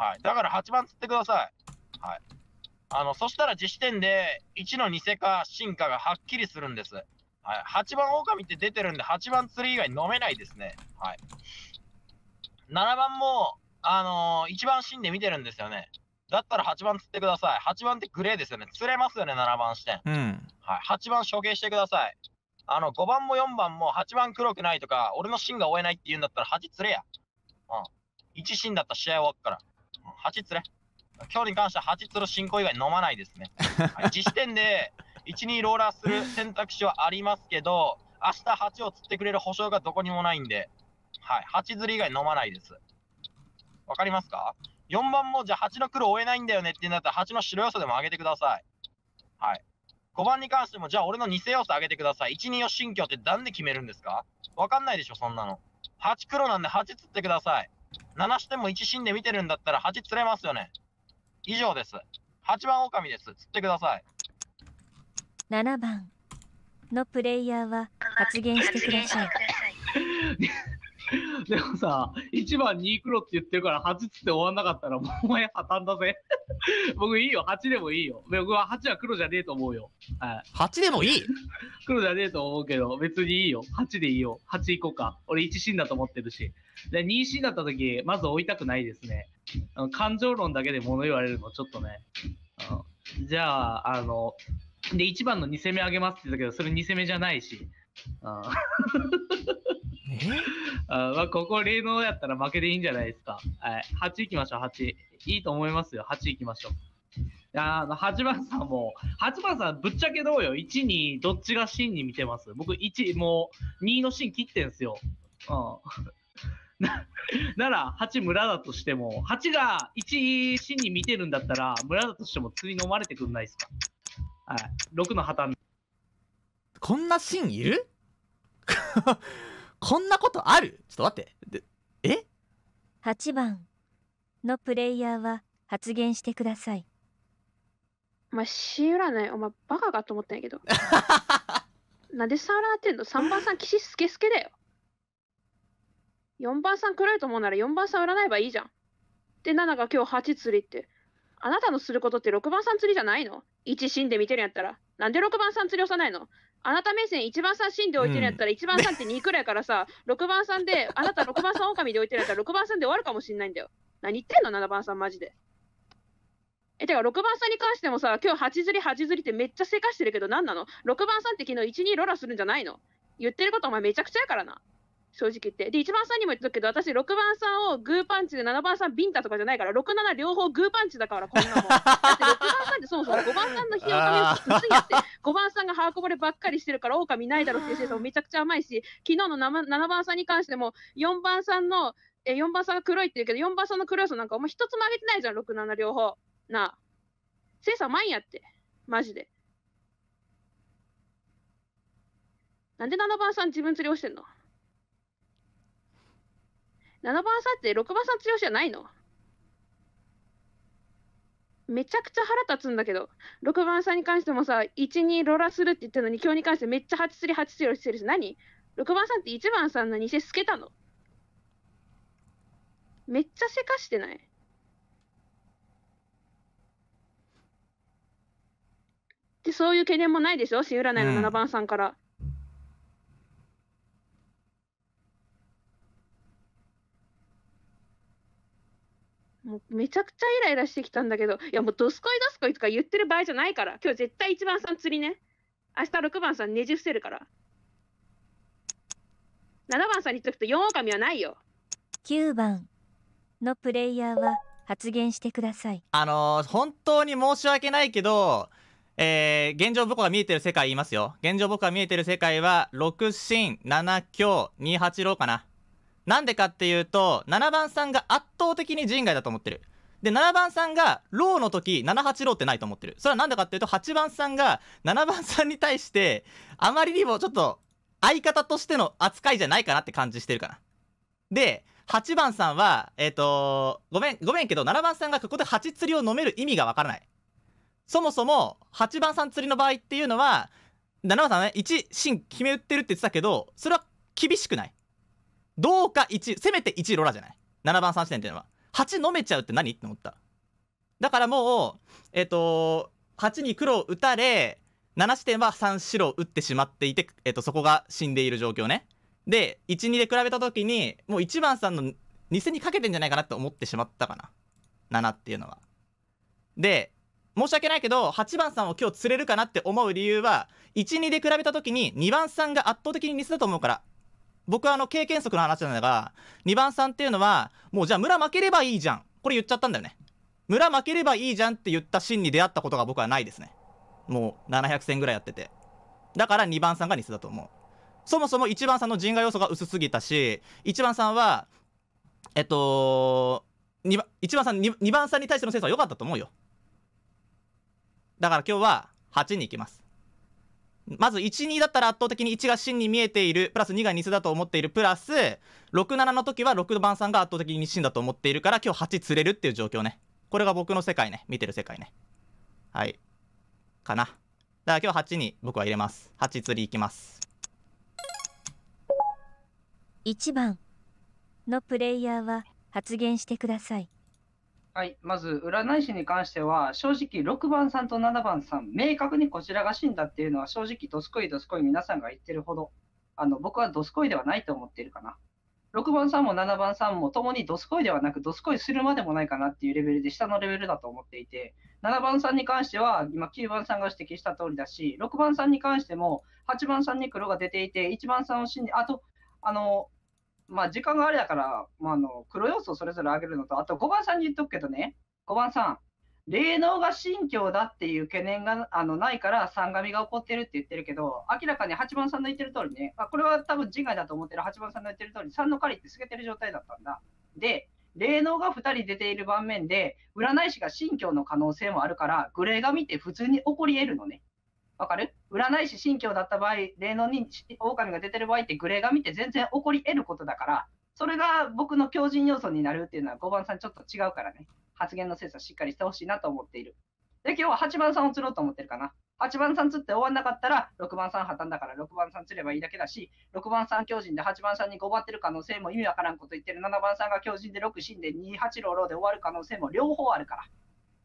はい。だから8番釣ってください。はい。あの、そしたら実時点で1の偽か進化がはっきりするんです。はい。8番狼って出てるんで、8番釣り以外飲めないですね。はい。7番も、あのー、1番芯で見てるんですよね。だったら8番釣ってください。8番ってグレーですよね。釣れますよね、7番視点。うんはい。8番処刑してください。あの、5番も4番も8番黒くないとか、俺の芯が追えないって言うんだったら8釣れや。うん。1芯だったら試合終わっから。うん、8釣れ。今日に関しては8釣る進行以外飲まないですね。はい、実時点で1、2ローラーする選択肢はありますけど、明日8を釣ってくれる保証がどこにもないんで、はい。8釣り以外飲まないです。わかりますか ?4 番もじゃあ8の黒追えないんだよねって言うんだったら8の白要素でも上げてください。はい。5番に関してもじゃあ俺の偽要素上げてください。1、2を新居ってなんで決めるんですか？わかんないでしょ、そんなの。8黒なんで8釣ってください。7しても1芯で見てるんだったら8釣れますよね。以上です。8番狼です。釣ってください。7番のプレイヤーは発言してください。でもさ、1番2黒って言ってるから8つって終わんなかったら、もうお前破綻だぜ。僕いいよ、8でもいいよ。僕は8は黒じゃねえと思うよ。はい。8でもいい？黒じゃねえと思うけど、別にいいよ。8でいいよ。8いこうか。俺1シーンだと思ってるし。で、2シーンだった時、まず追いたくないですね。感情論だけで物言われるの、ちょっとね。うんじゃあ、あの、で、1番の2攻めあげますって言ったけど、それ2攻めじゃないし。うんあまあ、ここ、霊能やったら負けでいいんじゃないですか。はい。8いきましょう、8。いいと思いますよ、8いきましょう。あの8番さんも、8番さん、ぶっちゃけどうよ、1、2、どっちが真に見てます？僕、1、もう、2の芯切ってんすよ。うん。ななら、8村だとしても、8が1真に見てるんだったら、村だとしても釣り飲まれてくんないですか？はい。6の破綻。こんなシーンいる？こんなことある？ちょっと待ってで8番のプレイヤーは発言してください。お前、死占い、お前、バカかと思ったんやけど。なんで3占ってんの ?3 番さん、騎士スケスケだよ。4番さん黒いと思うなら4番さん占えばいいじゃん。で、7が今日8釣りって。あなたのすることって6番さん釣りじゃないの ?1 死んで見てるんやったら。なんで6番さん釣り押さないの？あなた目線1番さん死んで置いてるんやったら1番さんって2くらいからさ、6番さんで、あなた6番さん狼で置いてるんやったら6番さんで終わるかもしんないんだよ。何言ってんの ?7 番さんマジで。え、てか6番さんに関してもさ、今日8釣り8釣りってめっちゃせかしてるけど何なの ?6 番さんって昨日1、2ロラするんじゃないの？言ってることお前めちゃくちゃやからな。正直言って。で、1番さんにも言っとくけど、私、6番さんをグーパンチで7番さんビンタとかじゃないから、6、7両方グーパンチだから、こんなもん。だって6番さんってそもそも5番さんの日をかみ薄すぎて、5番さんがハーこぼればっかりしてるから、狼ないだろっていう精査もめちゃくちゃ甘いし、昨日の 7, 7番さんに関しても、4番さんの、え4番さんが黒いって言うけど、4番さんの黒いさなんかお前一つも上げてないじゃん、6、7両方。なあ。精査甘いんやって。マジで。なんで7番さん自分釣りをしてんの？?7 番さんって6番さん釣りをしじゃないの？めちゃくちゃ腹立つんだけど、6番さんに関してもさ、1、2ロラするって言ってるのに、今日に関してめっちゃ8釣り、8釣りをしてるし、何 ?6 番さんって1番さんの偽透けたのめっちゃせかしてない？で、そういう懸念もないでしょ？新占いの7番さんから。もうめちゃくちゃイライラしてきたんだけど、いやもうドスコイドスコイとか言ってる場合じゃないから、今日絶対1番さん釣りね。明日6番さんねじ伏せるから。7番さんに言っとくと4狼はないよ。9番のプレイヤーは発言してください。あのー本当に申し訳ないけど、えー現状僕が見えてる世界言いますよ。現状僕が見えてる世界は、6進、7強、2八郎かな。なんでかっていうと、7番さんが圧倒的に人外だと思ってる。で、7番さんが、ローの時、7八郎ってないと思ってる。それはなんでかっていうと、8番さんが、7番さんに対して、あまりにもちょっと、相方としての扱いじゃないかなって感じしてるかな。で、8番さんは、えっ、とごめん、ごめんけど、7番さんがここで8釣りを飲める意味がわからない。そもそも、8番さん釣りの場合っていうのは、7番さんはね、1芯決め打ってるって言ってたけど、それは厳しくないどうか1、せめて1ロラじゃない ?7 番さん視点っていうのは。8飲めちゃうって何？って思った。だからもう、えっ、と8に黒を打たれ、7視点は3白を打ってしまっていて、えっ、と、そこが死んでいる状況ね。で、1、2で比べたときに、もう1番さんの偽にかけてんじゃないかなって思ってしまったかな。7っていうのは。で、申し訳ないけど、8番さんを今日釣れるかなって思う理由は、1、2で比べたときに2番さんが圧倒的に偽だと思うから。僕はあの経験則の話なんだが、2番さんっていうのは、もうじゃあ村負ければいいじゃん。これ言っちゃったんだよね。村負ければいいじゃんって言ったシーンに出会ったことが僕はないですね。もう700戦ぐらいやってて。だから2番さんが偽だと思う。そもそも1番さんの人外要素が薄すぎたし、1番さんは、えっと、2番 ,1 番さん 2, 2番さんに対しての精査は良かったと思うよ。だから今日は8に行きます。まず1、2だったら圧倒的に1が真に見えている、プラス2が偽だと思っている、プラス、6、7の時は6番さんが圧倒的に真だと思っているから、今日8釣れるっていう状況ね。これが僕の世界ね。見てる世界ね。はい。かな。だから今日8に僕は入れます。8釣りいきます。1番のプレイヤーは発言してください。はい、まず占い師に関しては、正直6番さんと7番さん、明確にこちらが死んだっていうのは、正直ドスコイドスコイ皆さんが言ってるほど、あの僕はドスコイではないと思っているかな。6番さんも7番さんもともにドスコイではなく、ドスコイするまでもないかなっていうレベルで、下のレベルだと思っていて、7番さんに関しては、今9番さんが指摘した通りだし、6番さんに関しても、8番さんに黒が出ていて、1番さんを死んで、あと、あの、まあ、時間があれだから、まあ、あの黒要素をそれぞれ上げるのと、あと5番さんに言っとくけどね、5番さん、霊能が新居だっていう懸念があのないから、三神が起こってるって言ってるけど、明らかに8番さんの言ってる通りね、あこれは多分自害だと思ってる8番さんの言ってる通り、3の狩りって透けてる状態だったんだ。で、霊能が2人出ている盤面で、占い師が新居の可能性もあるから、グレーが見て普通に起こり得るのね。わかる？占い師新居だった場合、霊能に狼が出てる場合ってグレーが見て全然起こり得ることだから、それが僕の強靭要素になるっていうのは5番さんちょっと違うからね。発言の精査しっかりしてほしいなと思っている。で、今日は8番さんを釣ろうと思ってるかな。8番さん釣って終わんなかったら、6番さん破綻だから6番さん釣ればいいだけだし、6番さん強靭で8番さんに5番ってる可能性も意味わからんこと言ってる7番さんが強靭で6死んで28ローローで終わる可能性も両方あるから。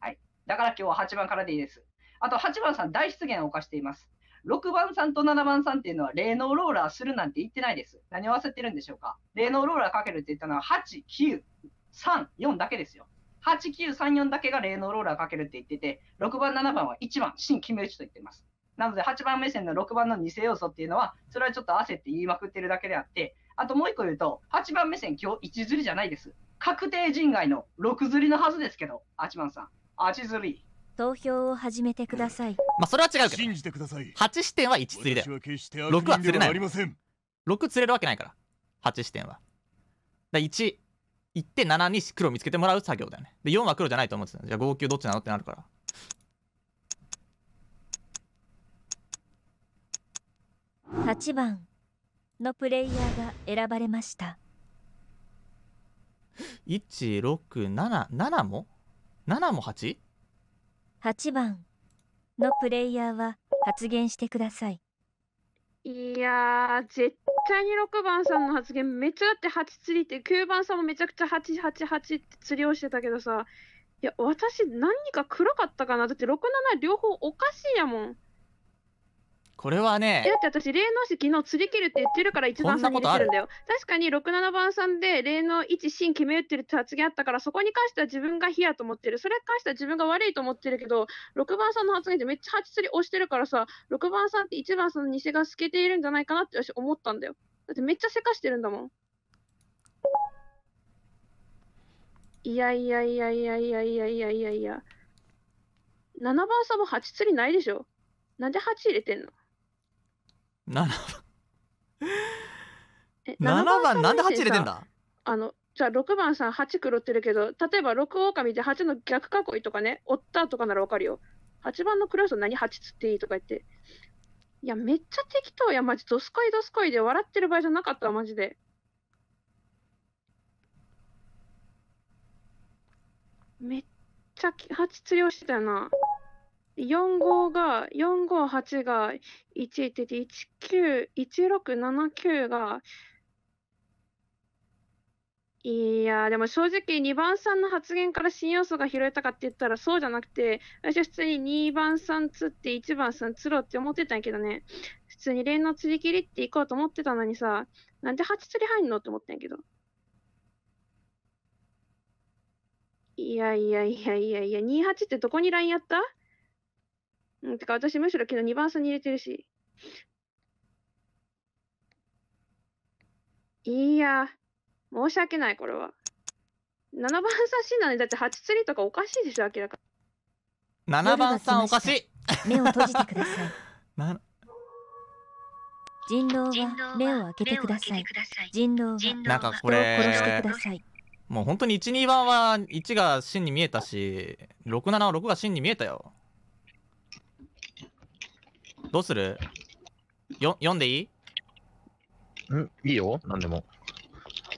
はい。だから今日は8番からでいいです。あと8番さん大失言を犯しています。6番さんと7番さんっていうのは、霊能ローラーするなんて言ってないです。何を忘れてるんでしょうか霊能ローラーかけるって言ったのは、8、9、3、4だけですよ。8、9、3、4だけが霊能ローラーかけるって言ってて、6番、7番は1番、新決め打ちと言ってます。なので、8番目線の6番の偽要素っていうのは、それはちょっと焦って言いまくってるだけであって、あともう一個言うと、8番目線、今日1釣りじゃないです。確定人外の6釣りのはずですけど、8番さん。8釣り。投票を始めてください。まあそれは違うけど。信じてください。8視点は1釣りだよ。私は決して悪6は釣れない。ありません6釣れるわけないから。8視点は。だ1行って7に黒見つけてもらう作業だよね。で4は黒じゃないと思ってたじゃあ号泣どっちなのってなるから。8番のプレイヤーが選ばれました。1677も ?7 も 8? 8番のプレイヤーは発言してください。いやー、絶対に6番さんの発言、めっちゃだって8釣りって、9番さんもめちゃくちゃ888って釣りをしてたけどさ、いや、私、何か黒かったかな？だって6、7両方おかしいやもん。これはえねだって私、霊能式昨日釣り切るって言ってるから1番さんに入れてる？んだよ。確かに6、7番さんで霊の1、芯決め打ってるって発言あったから、そこに関しては自分が非やと思ってる。それに関しては自分が悪いと思ってるけど、6番さんの発言ってめっちゃ8釣り押してるからさ、6番さんって1番さんの偽が透けているんじゃないかなって私思ったんだよ。だってめっちゃせかしてるんだもん。いやいやいやいやいやいやいやいやいや。7番さんも8釣りないでしょなんで8入れてんの？7 え7番なんで8入れてんだ？あの、じゃあ6番さん8黒ってるけど、例えば6狼で8の逆囲いとかね、追ったとかならわかるよ。8番のクラス何8つっていいとか言って。いや、めっちゃ適当や、マジ。ドスコイドスコイで笑ってる場合じゃなかったわ、マジで。めっちゃ8釣りをしてたよな。45が、458が1ってて、19、1679が、いやー、でも正直2番さんの発言から新要素が拾えたかって言ったらそうじゃなくて、私は普通に2番さん釣って1番さん釣ろうって思ってたんやけどね、普通に連の釣り切りっていこうと思ってたのにさ、なんで8釣り入んのって思ったんやけど。いやいやいやいやいや、28ってどこにラインやった？うん、てか私むしろ昨日2番さんに入れてるし。いや、申し訳ない、これは。7番さしなのに、だって8釣りとかおかしいでしょ、明らか7番さんおかしい目を閉じてください。な人狼は目を開けてください。人狼はなんかこ人を殺してれください。もう本当に12番は1が真に見えたし67は6が真に見えたよどうする？よ読んでいい？んいいよ、なんでも。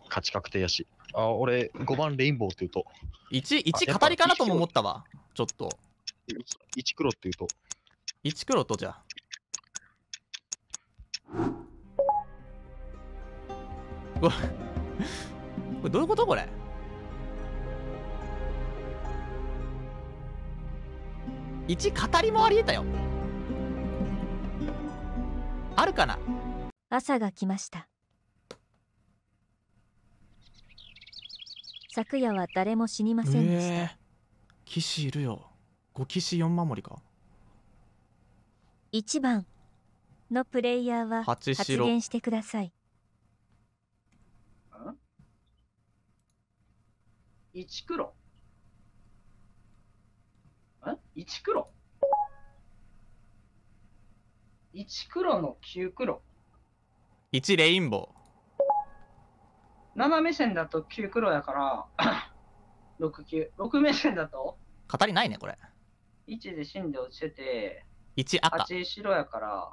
勝ち確定やし。あ、俺、5番レインボーって言うと。1, あ1やっぱ語りかなとも思ったわ。ちょっと。1黒って言うと。1黒とじゃ。あこれこれどういうことこれ？1語りもありえたよあるかな？朝が来ました。昨夜は誰も死にませんでした。えー、騎士いるよ5騎士4守りか？1番のプレイヤーは八発白言してください。1黒？ん ?1 黒？?1 黒の9黒。1レインボ7目線だと9黒やから、6、9。6目線だと？ー語りないねこれ1で死んで落ちてて、1赤8白やから、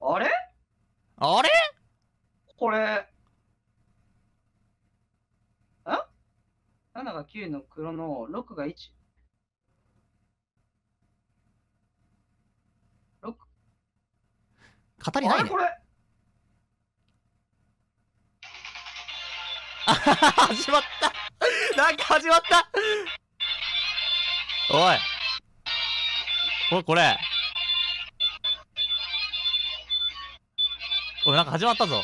あれ？あれ？これ、ん ?7 が9の黒の6が1。語りないね。あれこれ。始まった。なんか始まった。おい。おいこれ。おいなんか始まったぞ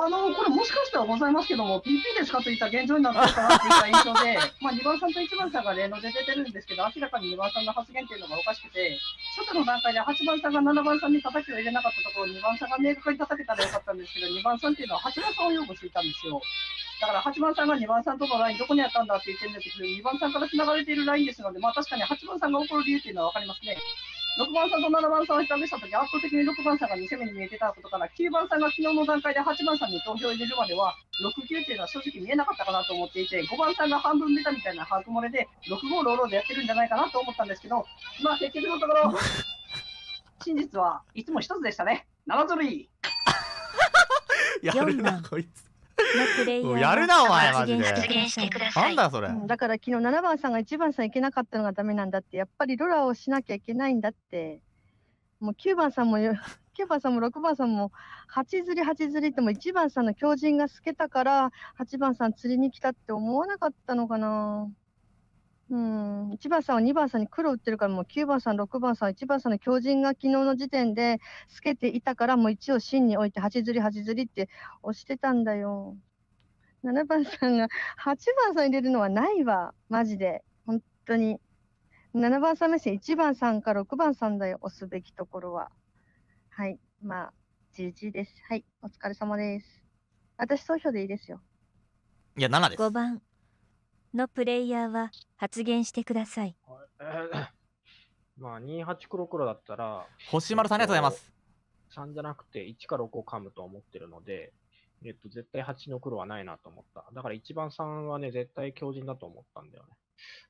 あの、これもしかしたらございますけども、PP でしかといった現状になってるかなといった印象で、まあ2番さんと1番さんが例ので出てるんですけど、明らかに2番さんの発言っていうのがおかしくて、初手の段階で8番さんが7番さんに叩きを入れなかったところ、2番さんが明確に叩けたらよかったんですけど、2番さんっていうのは8番さんを擁護していたんですよ。だから8番さんが2番さんとのラインどこにあったんだって言ってるんですけど、2番さんから繋がれているラインですので、まあ確かに8番さんが怒る理由っていうのは分かりますね。6番さんと7番さんを比較したとき、圧倒的に6番さんが2攻めに見えてたことから、9番さんが昨日の段階で8番さんに投票を入れるまでは、6、9っていうのは正直見えなかったかなと思っていて、5番さんが半分出たみたいな把握漏れで、6、5、ローローでやってるんじゃないかなと思ったんですけど、まあ結局のところ、真実はいつも一つでしたね。7ずるい。やるなこいつプレイヤーはやるなお前マジで発言してくださいなんだそれうんだから昨日7番さんが1番さんいけなかったのがダメなんだって、やっぱりロラをしなきゃいけないんだって。もう9番さんもよ、9番さんも6番さんも8釣り8釣りっても1番さんの強靭が透けたから8番さん釣りに来たって思わなかったのかな。うん、1番さんは2番さんに黒打ってるからもう9番さん、6番さん、1番さんの強靭が昨日の時点で透けていたからもう1を芯に置いて8釣り8釣りって押してたんだよ。7番さんが8番さん入れるのはないわ、マジで。本当に。7番さん目線1番さんか6番さんだよ、押すべきところは。はい。まあ、GG です。はい。お疲れ様です。私投票でいいですよ。いや7です5番のプレイヤーは発言してください。まあ、28黒黒だったら、星丸さんありがとうございます。3じゃなくて1か6を噛むと思ってるので、えっと、絶対8の黒はないなと思った。だから1番3はね、絶対強靭だと思ったんだよね。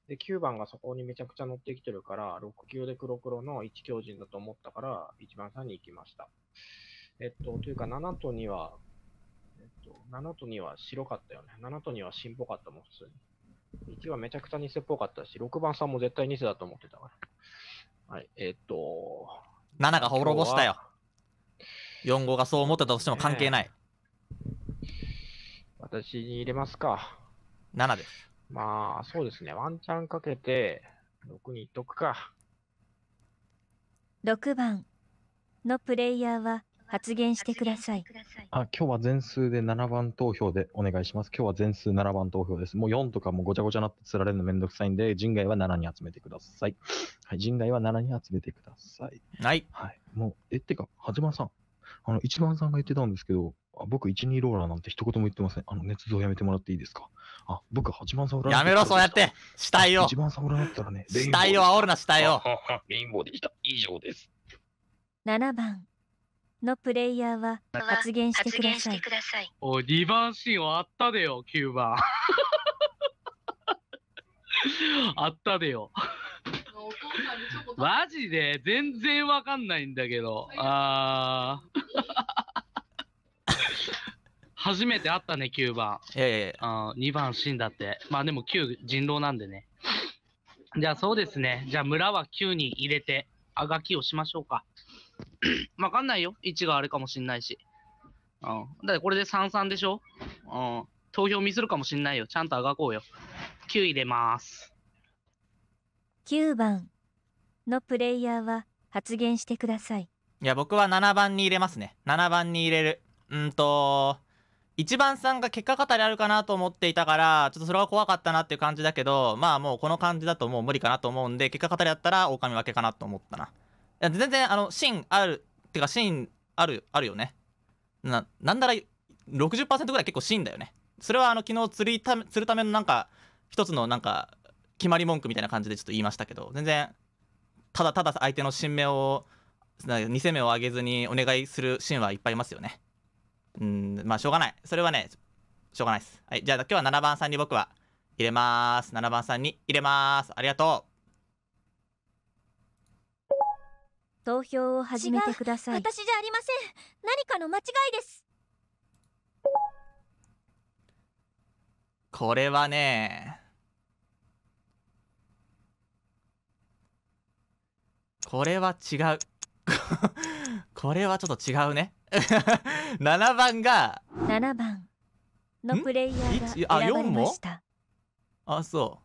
で、9番がそこにめちゃくちゃ乗ってきてるから、6級で黒黒の1強靭だと思ったから、1番3に行きました。えっと、というか7と2は、えっと、7と2は白かったよね。7と2は新っぽかったもん、普通に。1はめちゃくちゃ偽っぽかったし、6番3も絶対偽だと思ってたから。はい、えっと、7が滅ぼしたよ4号がそう思ってたとしても関係ない、私に入れますか。7です。まあ、そうですね。ワンチャンかけて、6にいっとくか。6番のプレイヤーは発言してください。あ、今日は全数で7番投票でお願いします。今日は全数7番投票です。もう4とかもごちゃごちゃなって釣られるのめんどくさいんで、人外は7に集めてください。はい、人外は7に集めてください。はい。はい。もう、え、ってか、はじまさん。あの、一番さんが言ってたんですけど、あ僕、1、2ローラーなんて一言も言ってません。あの、捏造やめてもらっていいですか？あ、僕、八番さん占ってやめろそうやって死体を一番さん占ったらね、死体を煽るな死体を レインボーでした。以上です。7番のプレイヤーは発言してください。おい、2番シーンはあったでよ、9番。あったでよ。マジで？全然わかんないんだけど。あー。初めて会ったね、9番。いやいやいや。あ2番死んだって。まあでも9人狼なんでね。じゃあそうですね。じゃあ村は9に入れて、あがきをしましょうか。わかんないよ。1があれかもしんないし。うん。だってこれで33でしょ？うん。投票ミスるかもしんないよ。ちゃんとあがこうよ。9入れます。9番のプレイヤーは発言してください。いや僕は7番に入れますね7番に入れるうんと1番さんが結果語りあるかなと思っていたからちょっとそれは怖かったなっていう感じだけどまあもうこの感じだともう無理かなと思うんで結果語りあったら狼分けかなと思ったないや全然あの芯あるってか芯あるあるよね。ななんだら60%ぐらい結構芯だよね。それはあの昨日釣りた釣るためのなんか一つのなんか決まり文句みたいな感じでちょっと言いましたけど全然ただただ相手の新芽を2攻めを上げずにお願いするシーンはいっぱいいますよね。うんまあしょうがない。それはねしょうがないです。はいじゃあ今日は7番さんに僕は入れます。7番さんに入れます。ありがとう。投票を始めてください。私じゃありません。何かの間違いです。うこれはね。これは違う。これはちょっと違うね。7番が。7番のプレイヤーいあ4が選ばれまもした。あそ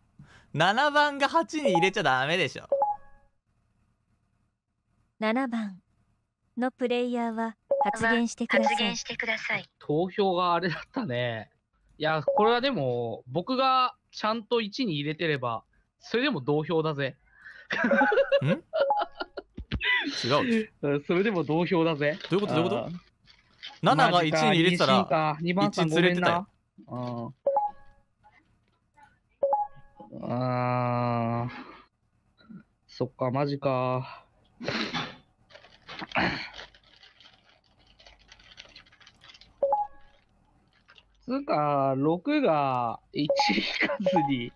う。7番が8に入れちゃダメでしょ7番のプレイヤーは発言してください。投票があれだったね。いや、これはでも、僕がちゃんと1に入れてれば、それでも同票だぜ。違ううんそれでも同票だぜ。どういうこと？どういうこと？あー7が1位に入れてたらマジか2番さん1ごめん連れてたよな。うん。あーそっか、マジか。つうか、6が1いかずに、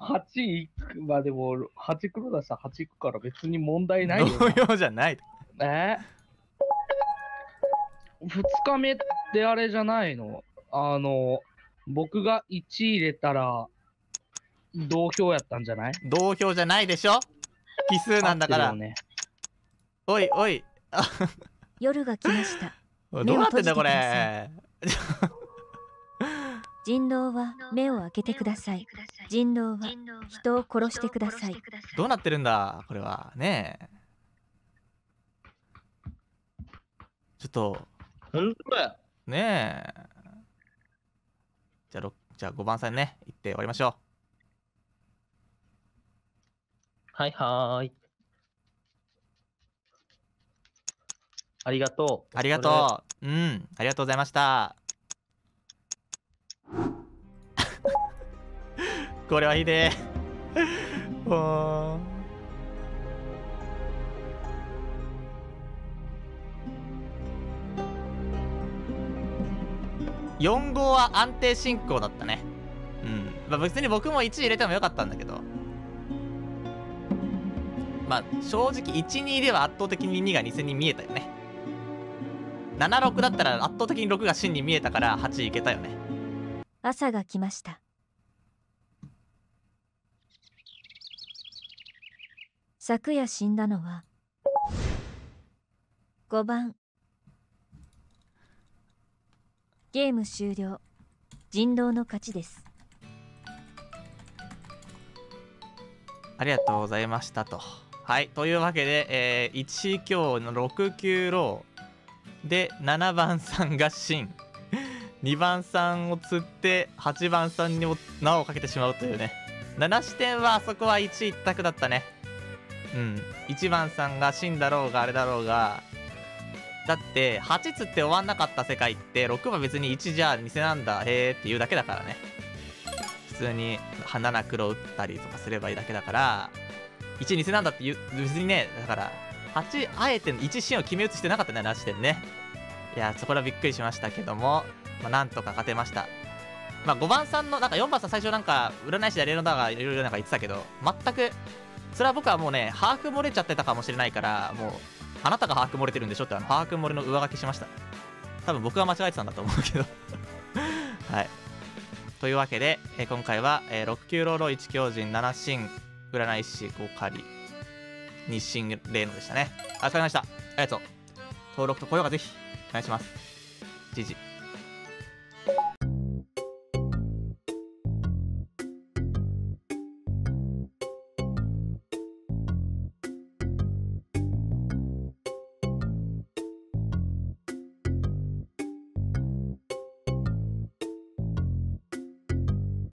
8いく、まあでも、8黒出したら8いくから別に問題ないよな。同様じゃない。え？2日目ってあれじゃないの？あの、僕が1入れたら、同票やったんじゃない？同票じゃないでしょ？奇数なんだから、ねおいおい。夜が来ました。どうなってんだよこ目を閉じてください。れ人狼は目を開けてください。人狼は人を殺してください。どうなってるんだこれは。ねえ。ちょっと。本当だよ。ねえ。じゃあろじゃあ5番さんね。行って終わりましょはいはーい。ありがとう。ありがとう。うん。ありがとうございました。これはひでえもう。4号は安定進行だったね。うん。まあ別に僕も1入れてもよかったんだけど。まあ正直12では圧倒的に2が2000に見えたよね。76だったら圧倒的に6が真に見えたから8いけたよね。朝が来ました。昨夜死んだのは5番。ゲーム終了。人狼の勝ちです。ありがとうございましたと。はい、というわけで、えー、1強の69ローで7番さんが真。2番さんを釣って8番さんにも縄をかけてしまうというね。7視点はあそこは1一択だったね。うん。1番さんが真だろうがあれだろうが。だって8釣って終わんなかった世界って6は別に1じゃあ偽なんだ。へーっていうだけだからね。普通に7黒打ったりとかすればいいだけだから1偽なんだって言う別にねだから8あえて1シーンを決め打つしてなかったね7視点ね。いやそこらびっくりしましたけども、まあ、なんとか勝てました。まあ5番さんのなんか4番さん最初なんか占い師でレノダがいろいろなんか言ってたけど全くそれは僕はもうね把握漏れちゃってたかもしれないからもうあなたが把握漏れてるんでしょってあの把握漏れの上書きしました。多分僕が間違えてたんだと思うけど。はい。というわけで、えー今回は、えー、6級ローロ1強人7神占い師5狩り日清霊能でしたね。あ、わかりました。ありがとう。登録と高評価ぜひ、お願いします。じじ。